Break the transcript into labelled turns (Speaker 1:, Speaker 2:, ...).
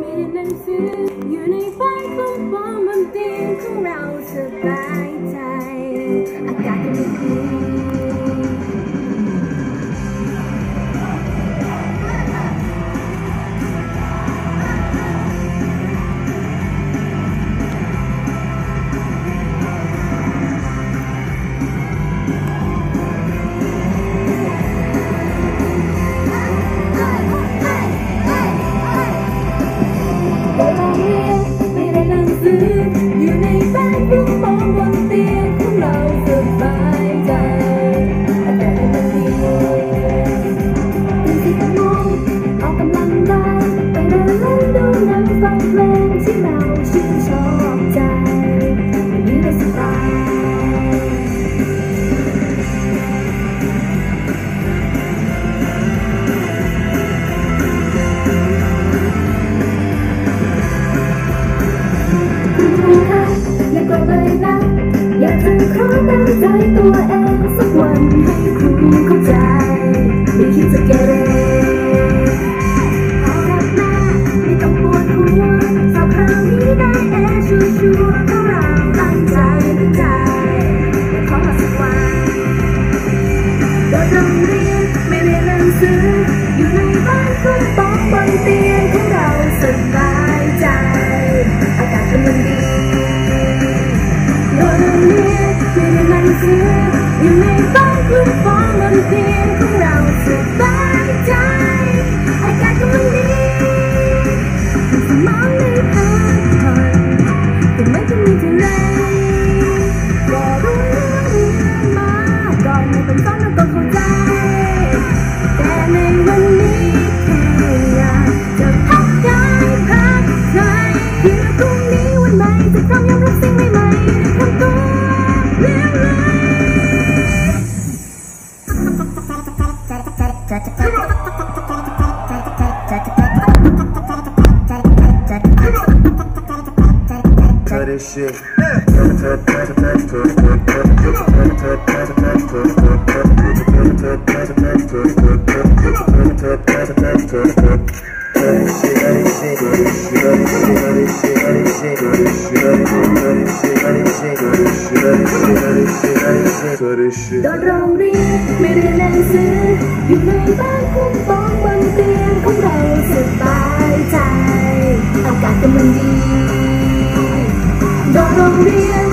Speaker 1: มีหนังสืออยู่ในฝันของผมบนเตียงของเราสบายใจ อากาศจะมี ขอตั้ใจตัวเองสักวันให้คุณเข้าใจไม่คิดจะเกเรแม่ไม่ต้องปวดหัวสอบครานี้ได้แอร์ชัวร์ระเราตั้งใจตั้งใจแต่ขอสักวันโดดโรงเรียนไม่เรียนหนังสืออยู่ในบ้านเพื่อนปองบนเตียงของเราสบาย something shit. Karışık Davranmayı, merelense, yüreğimden Juliet.